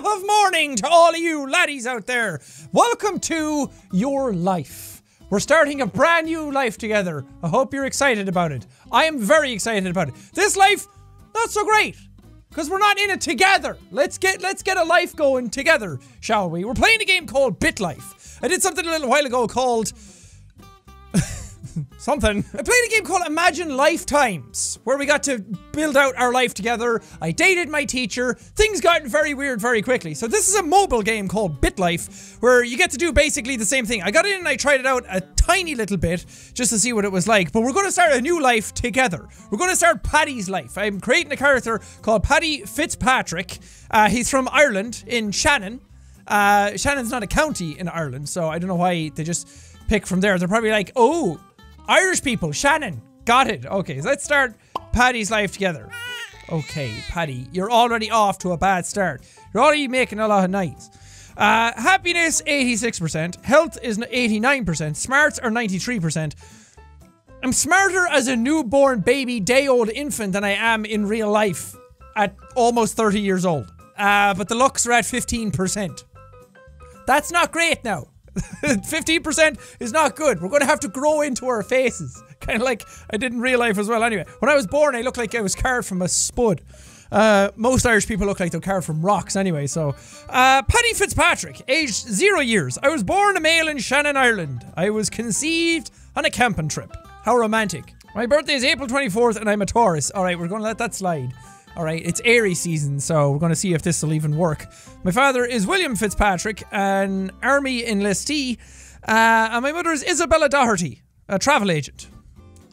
Top of morning to all of you laddies out there. Welcome to your life. We're starting a brand new life together. I hope you're excited about it. I am very excited about it. This life, not so great. Because we're not in it together. Let's get let's get a life going together, shall we? We're playing a game called BitLife. I did something a little while ago called something. I played a game called Imagine Lifetimes, where we got to build out our life together. I dated my teacher. Things got very weird very quickly. So this is a mobile game called BitLife, where you get to do basically the same thing. I got in and I tried it out a tiny little bit just to see what it was like. But we're going to start a new life together. We're going to start Paddy's life. I'm creating a character called Paddy Fitzpatrick. Uh, he's from Ireland in Shannon. Uh, Shannon's not a county in Ireland, so I don't know why they just pick from there. They're probably like, oh, Irish people, Shannon. Got it. Okay, let's start Paddy's life together. Okay, Paddy, you're already off to a bad start. You're already making a lot of noise. Uh, happiness, 86%. Health is 89%. Smarts are 93%. I'm smarter as a newborn baby, day old infant than I am in real life at almost 30 years old. Uh, but the looks are at 15%. That's not great now. 15% is not good. We're going to have to grow into our faces. Kind of like I did in real life as well. Anyway, when I was born, I looked like I was carved from a spud. Uh, most Irish people look like they're carved from rocks anyway, so. Uh, Paddy Fitzpatrick, aged zero years. I was born a male in Shannon, Ireland. I was conceived on a camping trip. How romantic. My birthday is April 24th and I'm a Taurus. Alright, we're gonna let that slide. Alright, it's Aries season, so we're gonna see if this will even work. My father is William Fitzpatrick, an army enlistee, uh, and my mother is Isabella Doherty, a travel agent.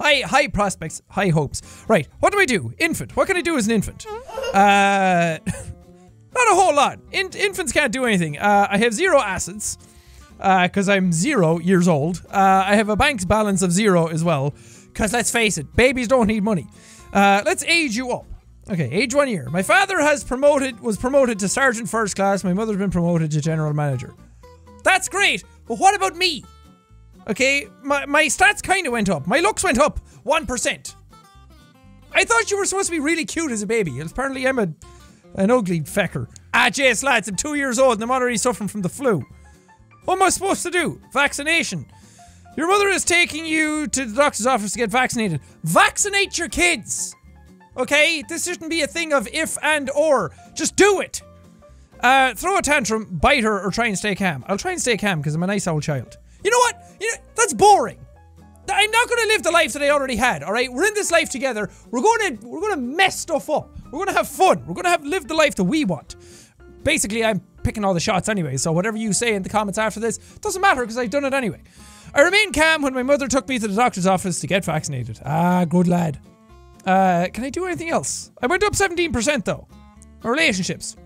High, high prospects, high hopes. Right, what do I do? Infant. What can I do as an infant? Uh, not a whole lot. In infants can't do anything. Uh, I have zero assets, because I'm zero years old. Uh, I have a bank's balance of zero as well, because let's face it, babies don't need money. Uh, let's age you up. Okay, age one year. My father has promoted was promoted to sergeant first class. My mother's been promoted to general manager. That's great, but what about me? Okay, my, my stats kind of went up. My looks went up 1%. I thought you were supposed to be really cute as a baby. Apparently I'm a an ugly fecker. Ah, Jace, lads, I'm two years old and I'm already suffering from the flu. What am I supposed to do? Vaccination. Your mother is taking you to the doctor's office to get vaccinated. Vaccinate your kids! Okay? This shouldn't be a thing of if and or. Just do it! Uh, throw a tantrum, bite her, or try and stay calm. I'll try and stay calm because I'm a nice old child. You know what? You know, that's boring. I'm not going to live the life that I already had. All right, we're in this life together. We're going to we're going to mess stuff up. We're going to have fun. We're going to have live the life that we want. Basically, I'm picking all the shots anyway. So whatever you say in the comments after this doesn't matter because I've done it anyway. I remained calm when my mother took me to the doctor's office to get vaccinated. Ah, good lad. Uh, can I do anything else? I went up 17% though. My relationships.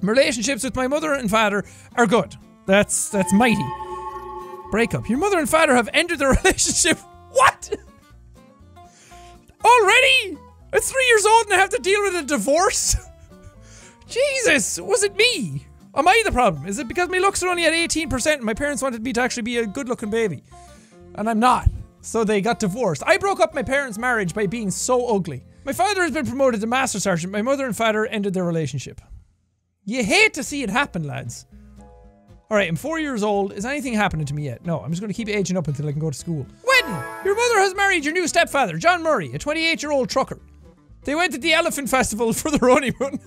My relationships with my mother and father are good. That's that's mighty. Breakup. Your mother and father have ended their relationship. What? Already? It's three years old and I have to deal with a divorce? Jesus, was it me? Am I the problem? Is it because my looks are only at 18% and my parents wanted me to actually be a good looking baby? And I'm not. So they got divorced. I broke up my parents' marriage by being so ugly. My father has been promoted to Master Sergeant. My mother and father ended their relationship. You hate to see it happen, lads. Alright, I'm four years old. Is anything happening to me yet? No, I'm just going to keep aging up until I can go to school. Wedding! Your mother has married your new stepfather, John Murray, a 28 year old trucker. They went to the Elephant Festival for their honeymoon.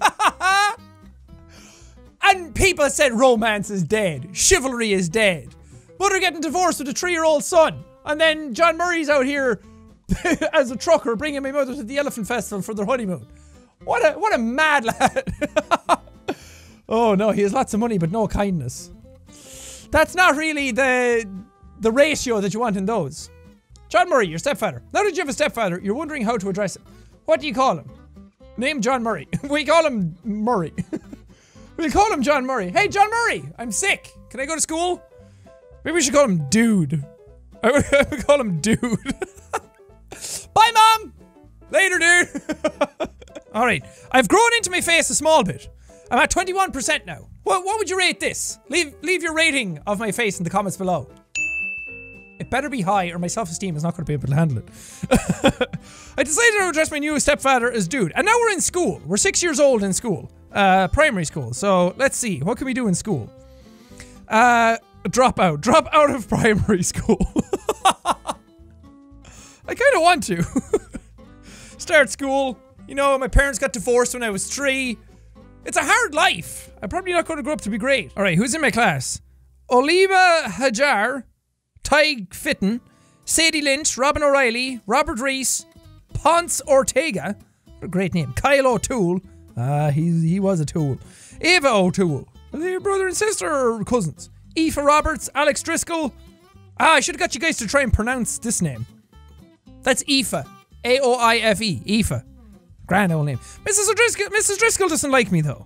and people said romance is dead, chivalry is dead. Mother getting divorced with a three year old son. And then John Murray's out here as a trucker bringing my mother to the Elephant Festival for their honeymoon. What a what a mad lad. oh no, he has lots of money but no kindness. That's not really the the ratio that you want in those. John Murray, your stepfather. Now that you have a stepfather, you're wondering how to address him. What do you call him? Name John Murray. we call him Murray. we call him John Murray. Hey, John Murray, I'm sick. Can I go to school? Maybe we should call him Dude. I would, call him Dude. Bye, Mom! Later, dude! Alright, I've grown into my face a small bit. I'm at 21% now. What, what would you rate this? Leave, leave your rating of my face in the comments below. It better be high or my self-esteem is not going to be able to handle it. I decided to address my new stepfather as dude. And now we're in school. We're six years old in school. Uh, primary school. So let's see. What can we do in school? Uh, drop out. Drop out of primary school. I kind of want to. Start school. You know, my parents got divorced when I was three. It's a hard life. I'm probably not going to grow up to be great. All right, who's in my class? Oliva Hajar, Ty Fitton, Sadie Lynch, Robin O'Reilly, Robert Reese, Ponce Ortega. What a great name. Kyle O'Toole. Ah, uh, he, he was a tool. Ava O'Toole. Are they brother and sister or cousins? Aoife Roberts, Alex Driscoll. Ah, I should have got you guys to try and pronounce this name. That's Aoife. A O I F E. Aoife. Grand old name. Mrs. Driscoll, Mrs. Driscoll doesn't like me though.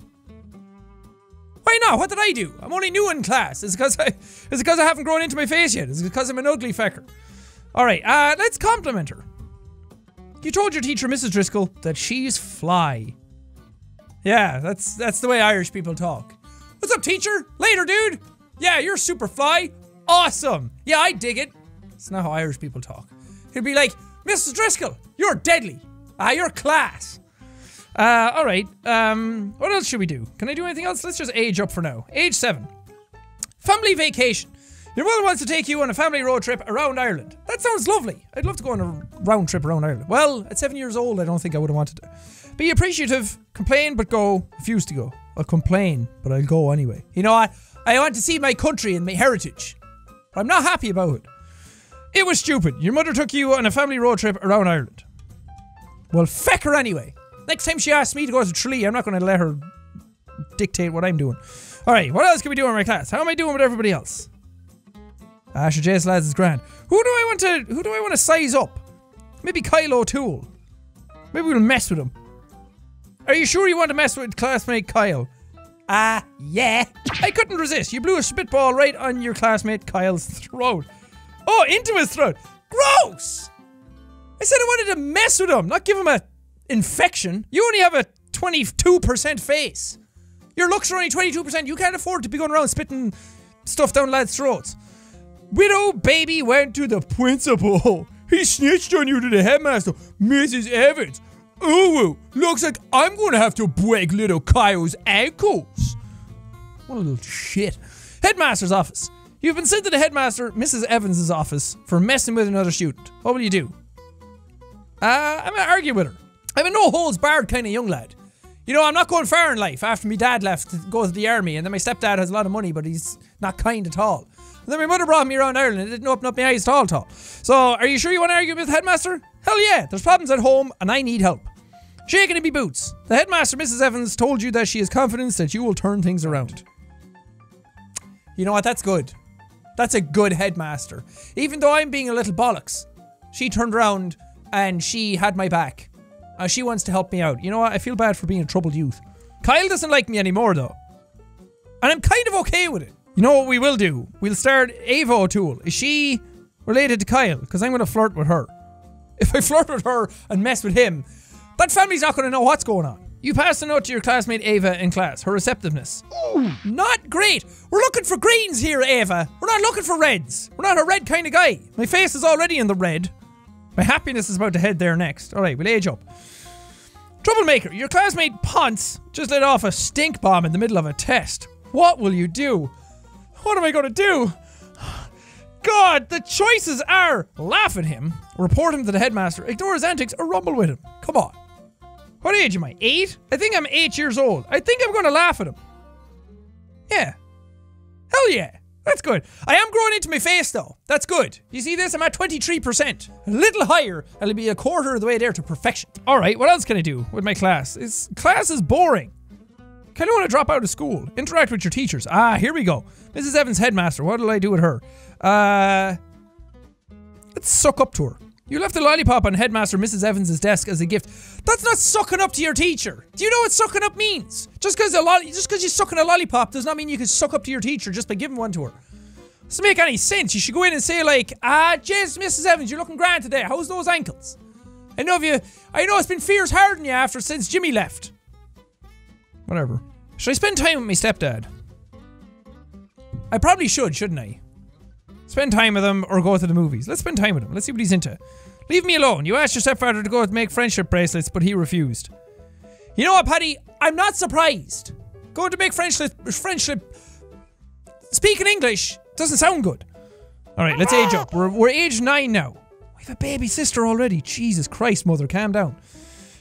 Why not? What did I do? I'm only new in class. Is it because I because I haven't grown into my face yet? Is it because I'm an ugly fecker? Alright, uh, let's compliment her. You told your teacher, Mrs. Driscoll, that she's fly. Yeah, that's that's the way Irish people talk. What's up, teacher? Later, dude! Yeah, you're super fly. Awesome. Yeah, I dig it. It's not how Irish people talk. He'd be like, Mrs. Driscoll, you're deadly. Ah, you're class. Uh, alright. Um, what else should we do? Can I do anything else? Let's just age up for now. Age 7. Family vacation. Your mother wants to take you on a family road trip around Ireland. That sounds lovely. I'd love to go on a round trip around Ireland. Well, at 7 years old, I don't think I would have wanted to. Be appreciative, complain but go, refuse to go. I'll complain, but I'll go anyway. You know, I, I want to see my country and my heritage. But I'm not happy about it. It was stupid. Your mother took you on a family road trip around Ireland. Well, feck her anyway. Next time she asks me to go to Tralee, I'm not going to let her dictate what I'm doing. Alright, what else can we do in my class? How am I doing with everybody else? Ah, Asher J. lads is grand. Who do I want to who do I want to size up? Maybe Kyle O'Toole. Maybe we'll mess with him. Are you sure you want to mess with classmate Kyle? Ah, uh, yeah. I couldn't resist. You blew a spitball right on your classmate Kyle's throat. Oh, into his throat. Gross! I said I wanted to mess with him, not give him a infection. You only have a 22% face. Your looks are only 22%. You can't afford to be going around spitting stuff down lads' throats. Widow baby went to the principal. He snitched on you to the headmaster, Mrs. Evans. Ooh, looks like I'm gonna have to break little Kyle's ankles. What a little shit. Headmaster's office. You've been sent to the headmaster, Mrs. Evans's office, for messing with another student. What will you do? Uh, I'm gonna argue with her. I'm a no holds barred kind of young lad. You know, I'm not going far in life after my dad left to go to the army, and then my stepdad has a lot of money, but he's not kind at all. And then my mother brought me around Ireland and didn't open up my eyes at all, at all. So, are you sure you want to argue with the headmaster? Hell yeah, there's problems at home, and I need help. Shaking in me boots. The headmaster, Mrs. Evans, told you that she has confidence that you will turn things around. You know what? That's good. That's a good headmaster. Even though I'm being a little bollocks, she turned around and she had my back. Uh, she wants to help me out. You know what? I feel bad for being a troubled youth. Kyle doesn't like me anymore, though. And I'm kind of okay with it. You know what we will do? We'll start Ava O'Toole. Is she related to Kyle? Because I'm going to flirt with her. If I flirt with her and mess with him, that family's not going to know what's going on. You passed a note to your classmate Ava in class. Her receptiveness. Ooh, not great. We're looking for greens here, Ava. We're not looking for reds. We're not a red kind of guy. My face is already in the red. My happiness is about to head there next. Alright, we'll age up. Troublemaker, your classmate Ponce just let off a stink bomb in the middle of a test. What will you do? What am I going to do? God, the choices are laugh at him, report him to the headmaster, ignore his antics, or rumble with him. Come on. What age am I? Eight? I think I'm eight years old. I think I'm going to laugh at him. Yeah. Hell yeah. That's good. I am growing into my face though. That's good. You see this? I'm at 23%. A little higher. And I'll be a quarter of the way there to perfection. All right, what else can I do with my class? Is class is boring. Kind of want to drop out of school. Interact with your teachers. Ah, here we go. Mrs. Evans, headmaster. What will I do with her? Uh, let's suck up to her. You left a lollipop on Headmaster Mrs. Evans' desk as a gift. That's not sucking up to your teacher. Do you know what sucking up means? Just because a lo- you're sucking a lollipop does not mean you can suck up to your teacher just by giving one to her. Doesn't make any sense. You should go in and say like, ah, jeez, Mrs. Evans, you're looking grand today. How's those ankles? I know you, I know it's been fierce hard on you after since Jimmy left. Whatever. Should I spend time with my stepdad? I probably should, shouldn't I? Spend time with him or go to the movies. Let's spend time with him. Let's see what he's into. Leave me alone. You asked your stepfather to go make friendship bracelets, but he refused. You know what, Paddy? I'm not surprised. Going to make friendship, friendship, speaking English doesn't sound good. All right, let's age up. We're, we're age nine now. We have a baby sister already. Jesus Christ, mother, calm down.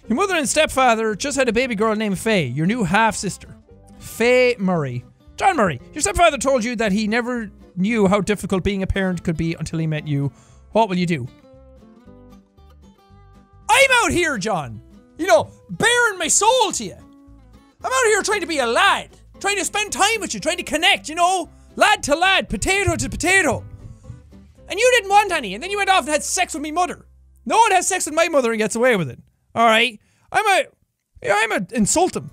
Your mother and stepfather just had a baby girl named Faye, your new half sister. Faye Murray. John Murray, your stepfather told you that he never knew how difficult being a parent could be until he met you. What will you do? I'm out here, John. You know, bearing my soul to you. I'm out here trying to be a lad, trying to spend time with you, trying to connect, you know, lad to lad, potato to potato. And you didn't want any, and then you went off and had sex with me mother. No one has sex with my mother and gets away with it. All right, I'm a, yeah, I'm a insult him.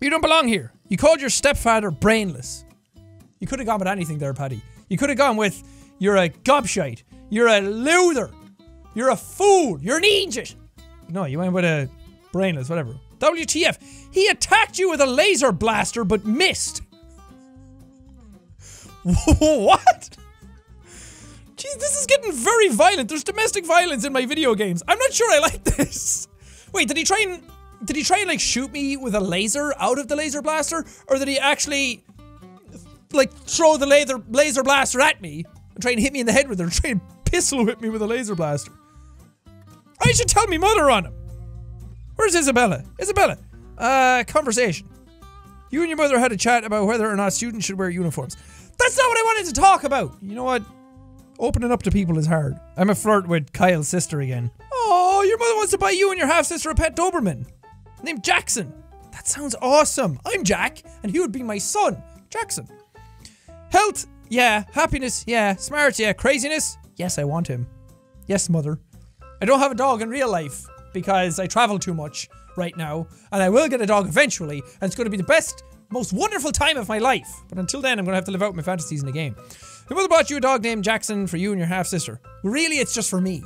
You don't belong here. You called your stepfather brainless. You could have gone with anything there, Paddy. You could have gone with, you're a gobshite. You're a loser. You're a fool. You're an idiot. No, you went with a brainless, whatever. WTF. He attacked you with a laser blaster but missed. what? Jeez, this is getting very violent. There's domestic violence in my video games. I'm not sure I like this. Wait, did he try and did he try and like shoot me with a laser out of the laser blaster? Or did he actually like throw the laser laser blaster at me and try and hit me in the head with it or try and pistol whip me with a laser blaster? I should tell me mother on him. Where's Isabella? Isabella, uh, conversation. You and your mother had a chat about whether or not students should wear uniforms. That's not what I wanted to talk about. You know what? Opening up to people is hard. I'm a flirt with Kyle's sister again. Oh, your mother wants to buy you and your half sister a pet Doberman named Jackson. That sounds awesome. I'm Jack, and he would be my son, Jackson. Health, yeah. Happiness, yeah. Smart, yeah. Craziness, yes, I want him. Yes, mother. I don't have a dog in real life because I travel too much right now, and I will get a dog eventually, and it's going to be the best, most wonderful time of my life. But until then, I'm going to have to live out my fantasies in the game. Your mother bought you a dog named Jackson for you and your half sister. Really, it's just for me.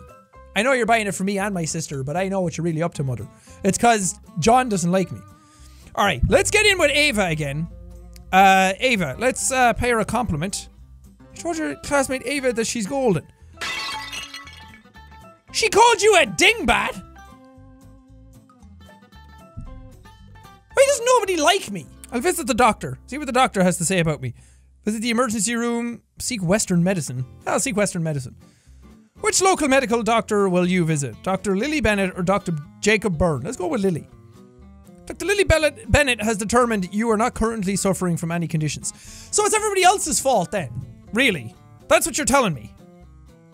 I know you're buying it for me and my sister, but I know what you're really up to, mother. It's because John doesn't like me. All right, let's get in with Ava again. Uh, Ava, let's uh, pay her a compliment. I told your classmate Ava that she's golden. She called you a dingbat? Why does nobody like me? I'll visit the doctor, see what the doctor has to say about me. Visit the emergency room, seek Western medicine. I'll seek Western medicine. Which local medical doctor will you visit? Dr. Lily Bennett or Dr. Jacob Byrne? Let's go with Lily. Dr. Lily Bennett has determined you are not currently suffering from any conditions. So it's everybody else's fault then. Really. That's what you're telling me.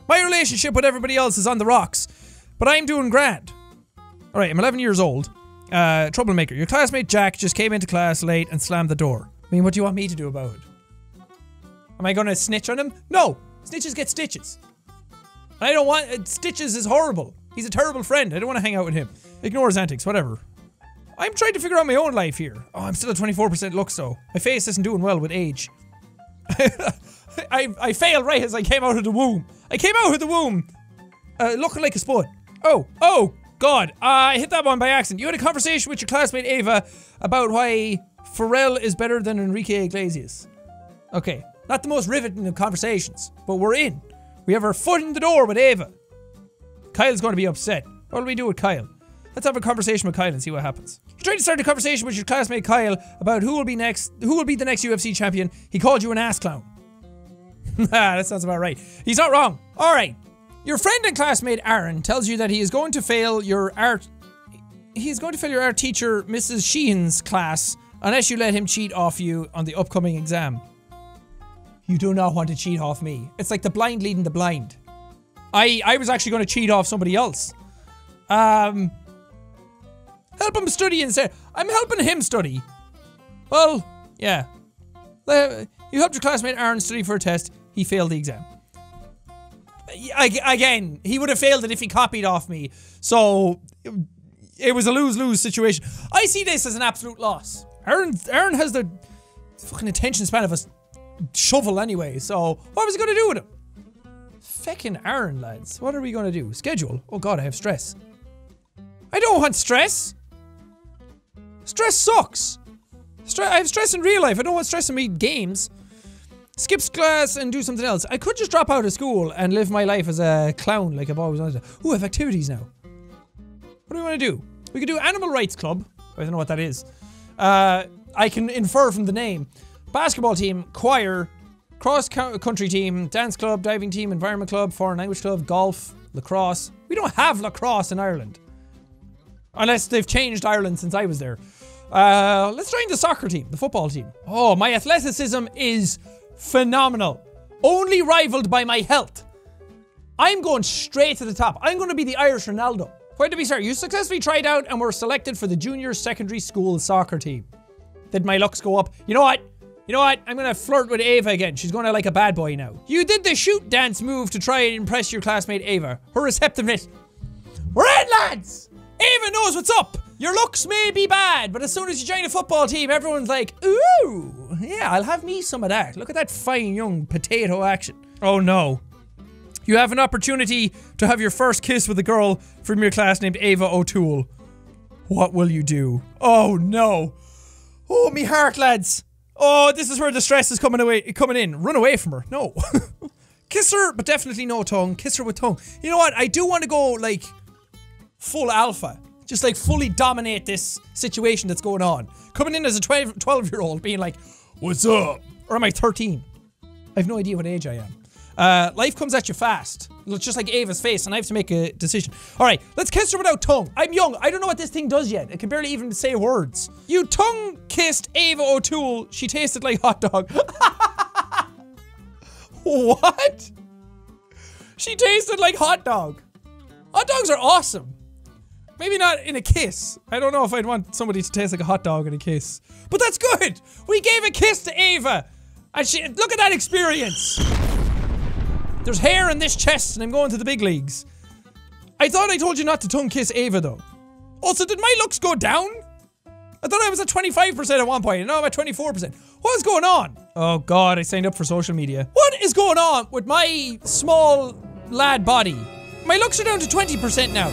My relationship with everybody else is on the rocks, but I'm doing grand. Alright, I'm 11 years old. Uh, troublemaker. Your classmate Jack just came into class late and slammed the door. I mean, what do you want me to do about it? Am I gonna snitch on him? No! Snitches get stitches. I don't want- uh, Stitches is horrible. He's a terrible friend. I don't want to hang out with him. Ignore his antics, whatever. I'm trying to figure out my own life here. Oh, I'm still at 24% looks though. My face isn't doing well with age. I, I failed right as I came out of the womb. I came out of the womb uh, looking like a spud. Oh, oh, God. Uh, I hit that one by accident. You had a conversation with your classmate Ava about why Pharrell is better than Enrique Iglesias. Okay, not the most riveting of conversations, but we're in. We have our foot in the door with Ava. Kyle's going to be upset. What do we do with Kyle? Let's have a conversation with Kyle and see what happens. You tried to start a conversation with your classmate Kyle about who will be next, who will be the next UFC champion. He called you an ass clown. Ah, that sounds about right. He's not wrong. All right. Your friend and classmate Aaron tells you that he is going to fail your art. He's going to fail your art teacher, Mrs. Sheehan's class, unless you let him cheat off you on the upcoming exam. You do not want to cheat off me. It's like the blind leading the blind. I I was actually going to cheat off somebody else. Um, help him study instead. I'm helping him study. Well, yeah. You helped your classmate Aaron study for a test. He failed the exam. Again, he would have failed it if he copied off me. So it was a lose-lose situation. I see this as an absolute loss. Aaron, Aaron has the fucking attention span of a shovel anyway. So what was he going to do with him? Feckin' Aaron, lads. What are we going to do? Schedule? Oh god, I have stress. I don't want stress. Stress sucks. Stre I have stress in real life. I don't want stress in me games. Skip class and do something else. I could just drop out of school and live my life as a clown like I've always wanted to. Ooh, I have activities now. What do we want to do? We could do Animal Rights Club. I don't know what that is. Uh, I can infer from the name. Basketball team, choir, cross country team, dance club, diving team, environment club, foreign language club, golf, lacrosse. We don't have lacrosse in Ireland. Unless they've changed Ireland since I was there. Uh, let's join the soccer team, the football team. Oh, my athleticism is phenomenal. Only rivaled by my health. I'm going straight to the top. I'm going to be the Irish Ronaldo. Where did we start? You successfully tried out and were selected for the junior secondary school soccer team. Did my looks go up? You know what? You know what? I'm gonna flirt with Ava again. She's gonna like a bad boy now. You did the shoot dance move to try and impress your classmate Ava. Her receptiveness. We're in, lads! Ava knows what's up! Your looks may be bad, but as soon as you join a football team, everyone's like, ooh, yeah, I'll have me some of that. Look at that fine young potato action. Oh no. You have an opportunity to have your first kiss with a girl from your class named Ava O'Toole. What will you do? Oh no. Oh, me heart, lads. Oh, this is where the stress is coming away, coming in. Run away from her. No. Kiss her, but definitely no tongue. Kiss her with tongue. You know what? I do want to go, like, full alpha just like fully dominate this situation that's going on. Coming in as a 12, 12 year old being like, what's up? Or am I 13? I have no idea what age I am. Uh, life comes at you fast. It's just like Ava's face, and I have to make a decision. All right, let's kiss her without tongue. I'm young. I don't know what this thing does yet. It can barely even say words. You tongue kissed Ava O'Toole. She tasted like hot dog. what? She tasted like hot dog. Hot dogs are awesome. Maybe not in a kiss. I don't know if I'd want somebody to taste like a hot dog in a kiss. But that's good! We gave a kiss to Ava! And she- look at that experience! There's hair in this chest and I'm going to the big leagues. I thought I told you not to tongue kiss Ava though. Also, did my looks go down? I thought I was at 25% at one point, and now I'm at 24%. What's going on? Oh god, I signed up for social media. What is going on with my small lad body? My looks are down to 20% now.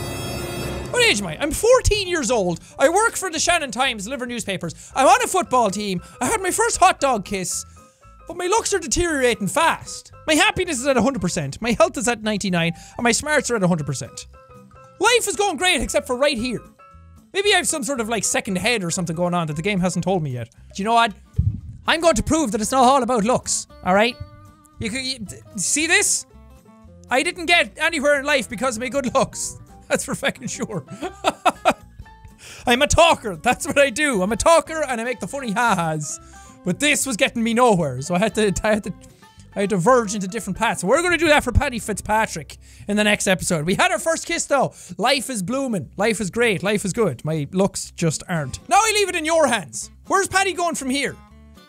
What age am I? I'm 14 years old. I work for the Shannon Times, deliver newspapers. I'm on a football team. I had my first hot dog kiss. But my looks are deteriorating fast. My happiness is at 100%, my health is at 99, and my smarts are at 100%. Life is going great except for right here. Maybe I have some sort of like second head or something going on that the game hasn't told me yet. Do you know what? I'm going to prove that it's not all about looks, alright? You, you see this? I didn't get anywhere in life because of my good looks. That's for fucking sure. I'm a talker. That's what I do. I'm a talker and I make the funny ha-has. But this was getting me nowhere, so I had to, I had to, I had to verge into different paths. We're going to do that for Paddy Fitzpatrick in the next episode. We had our first kiss though. Life is blooming. Life is great. Life is good. My looks just aren't. Now I leave it in your hands. Where's Paddy going from here?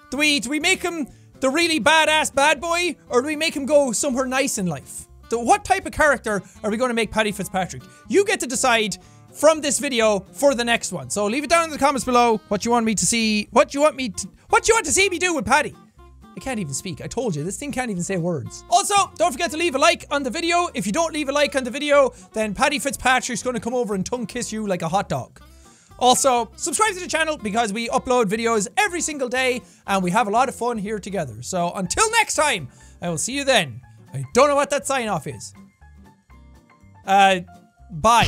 Do we, do we make him the really badass bad boy, or do we make him go somewhere nice in life? The, what type of character are we going to make Paddy Fitzpatrick? You get to decide from this video for the next one. So leave it down in the comments below what you want me to see, what you want me to, what you want to see me do with Paddy. I can't even speak. I told you, this thing can't even say words. Also, don't forget to leave a like on the video. If you don't leave a like on the video, then Paddy Fitzpatrick's gonna come over and tongue kiss you like a hot dog. Also, subscribe to the channel because we upload videos every single day and we have a lot of fun here together. So until next time, I will see you then. I don't know what that sign off is. Uh, bye.